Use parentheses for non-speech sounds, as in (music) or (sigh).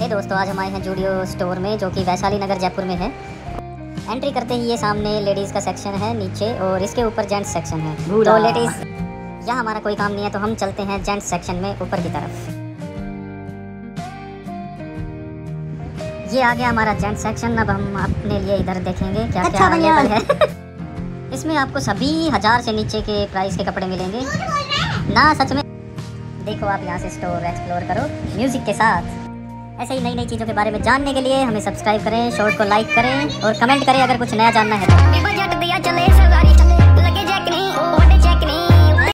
हे दोस्तों आज हम आए हैं जूडियो स्टोर में जो कि वैशाली नगर जयपुर में है। एंट्री करते ही ये सामने लेडीज़ का सेक्शन है नीचे और इसके ऊपर जेंट्स सेक्शन है। तो लेडीज़ यहाँ हमारा कोई काम नहीं है तो हम चलते हैं जेंट्स सेक्शन में ऊपर की तरफ़। ये आ गया हमारा जेंट्स सेक्शन अब हम अपने लिए इधर देखेंगे क्या क्या अच्छा भैया। अवेलेबल है। (laughs) इसमें आपको सभी हज़ार से नीचे के प्राइस के कपड़े मिलेंगे। ना सच में। देखो आप यहाँ से स्टोर एक्सप्लोर करो। म्यूज़िक के साथ। ऐसे ही नई नई चीज़ों के बारे में जानने के लिए हमें सब्सक्राइब करें शॉर्ट को लाइक करें और कमेंट करें अगर कुछ नया जानना है तो।